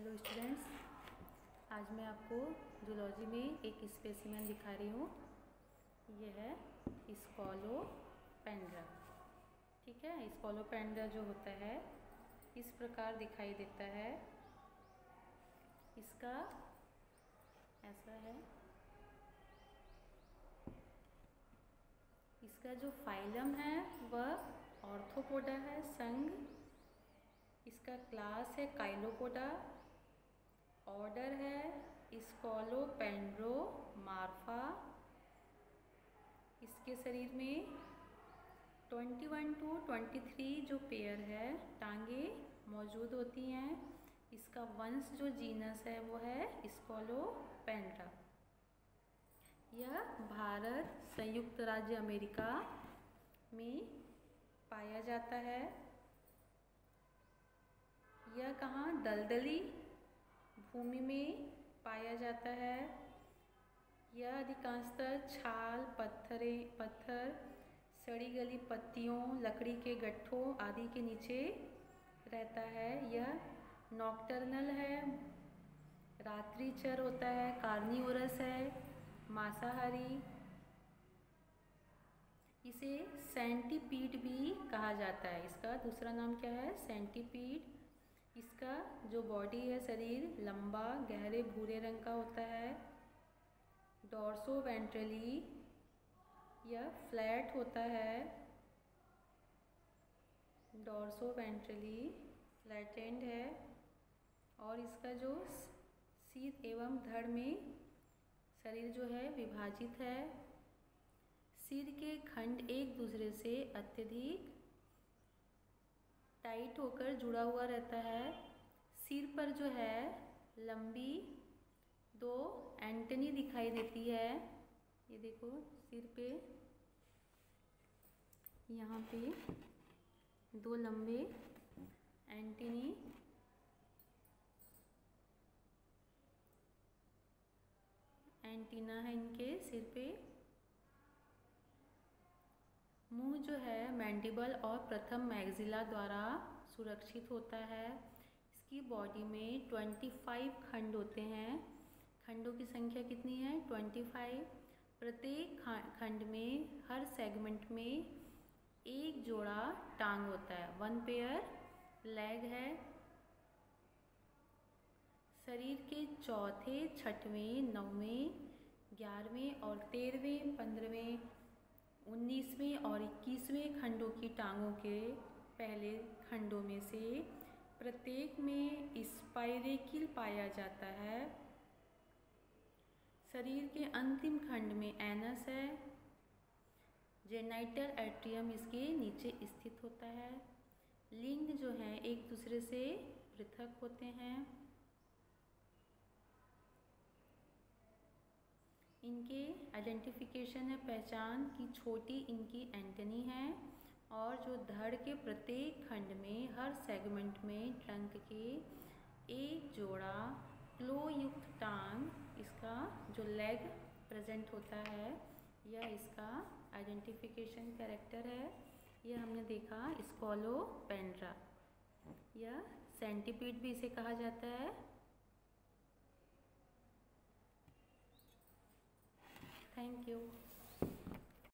Hello students आज मैं आपको जूलॉजी में एक स्पेसिमेन दिखा रही हूँ। ये है स्कॉलो पेंड्रा ठीक है? स्कॉलो पेंड्रा जो होता है, इस प्रकार दिखाई देता है। इसका ऐसा है। इसका जो फाइलम है, वह ऑर्थोपोडा है, संग। इसका क्लास है काइलोपोडा ऑर्डर है पेंड्रो मार्फा इसके शरीर में 21 टू 23 जो पेयर है, टांगे मौजूद होती हैं। इसका वंश जो जीनस है, वो है पेंड्रा यह भारत संयुक्त राज्य अमेरिका में पाया जाता है। यह कहाँ? दलदली भूमि में पाया जाता है। यह अधिकांशतः छाल, पत्थरे, पत्थर सड़ी गली पत्तियों, लकड़ी के गट्ठों आदि के नीचे रहता है। यह नॉक्टर्नल है। रात्रिचर होता है, कार्निवरस है, मांसाहारी। इसे सेंटीपीड भी कहा जाता है। इसका दूसरा नाम क्या है? सेंटीपीड इसका जो बॉडी है शरीर लंबा, गहरे, भूरे रंग का होता है। डॉर्सो वेंट्रली यह फ्लैट होता है। डॉर्सो वेंट्रली फ्लैटेंड है। और इसका जो सिर एवं धड़ में शरीर जो है विभाजित है। सिर के खंड एक दूसरे से अत्यधिक टाइट होकर जुड़ा हुआ रहता है। सिर पर जो है, लंबी दो एंटनी दिखाई देती है। ये देखो, सिर पे। यहाँ पे दो लंबे एंटनी। एंटीना है इनके सिर पे। मुँह जो है मैंडिबल और प्रथम मैगजिला द्वारा सुरक्षित होता है। इसकी बॉडी में ट्वेंटी फाइव खंड होते हैं। खंडों की संख्या कितनी है? ट्वेंटी फाइव प्रत्येक खंड में, हर सेगमेंट में एक जोड़ा टांग होता है। वन पेयर लेग है। शरीर के चौथे, छठवें, नौवें, ग्यारहवें और तेरहवें, पंद्रहवें उन्नीसवें और इक्कीसवें खंडों की टांगों के पहले खंडों में से प्रत्येक में स्पाइरेकिल पाया जाता है। शरीर के अंतिम खंड में एनस है, जेनाइटल एट्रियम इसके नीचे स्थित होता है। लिंग जो है एक दूसरे से पृथक होते हैं। इनके आइडेंटिफिकेशन है, पहचान की छोटी इनकी एंटनी है और जो धड़ के प्रत्येक खंड में, हर सेगमेंट में ट्रंक के एक जोड़ा क्लो युक्त टांग, इसका जो लेग प्रेजेंट होता है, यह इसका आइडेंटिफिकेशन कैरेक्टर है। यह हमने देखा स्कॉलो पेंड्रा यह सेंटीपीड भी इसे कहा जाता है। eu